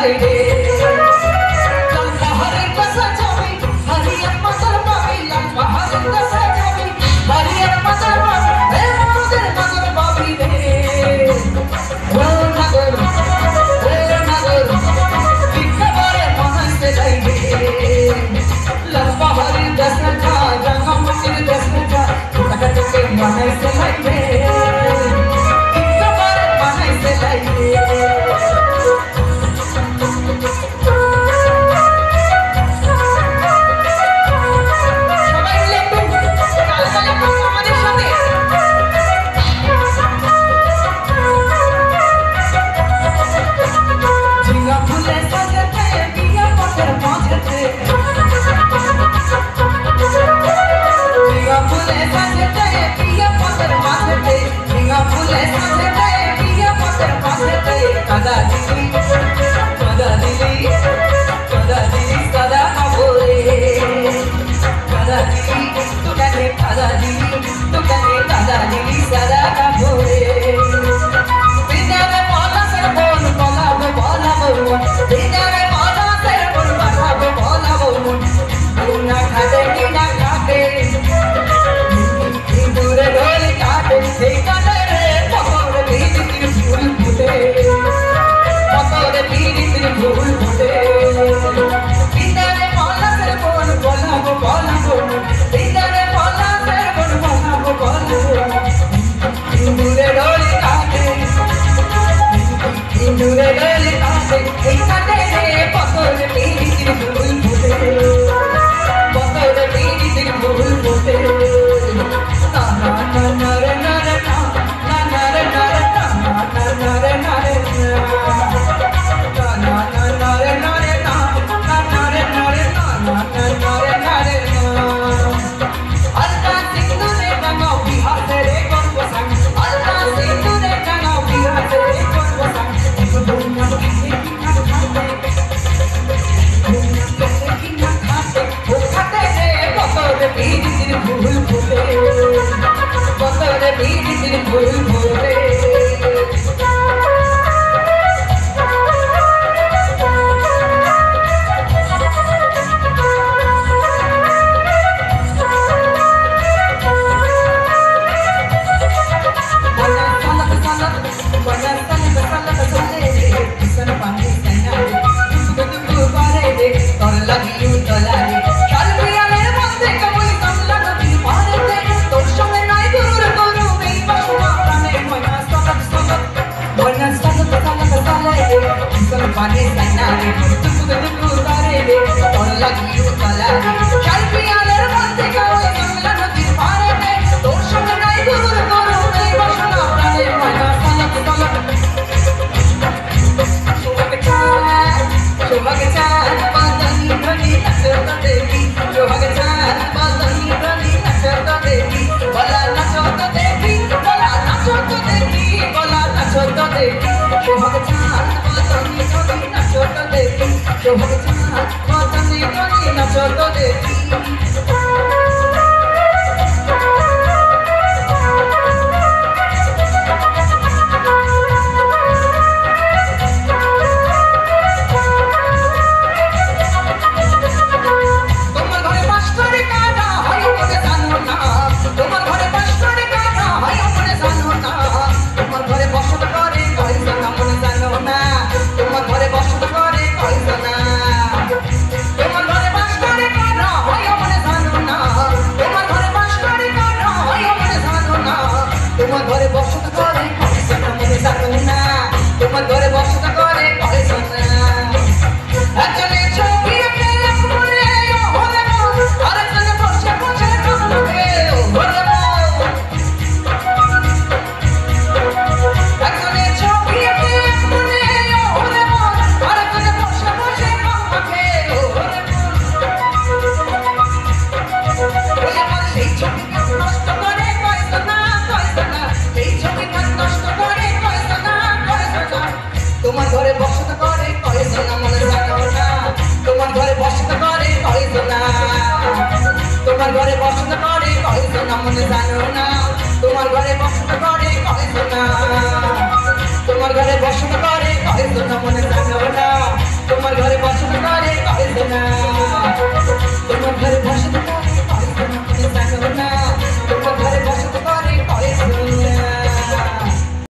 Friday. foi, foi, foi. I'm not sure what I'm doing. I'm not sure what I'm doing. I'm not sure what I'm doing. তোমার ঘরে বসত করে তোমার ঘরে বসত ঘরে বসত করে, কহে সোনা, মনে জানো না। তোমার ঘরে বসত করে, কহে সোনা। তোমার ঘরে বসত করে, কহে সোনা, মনে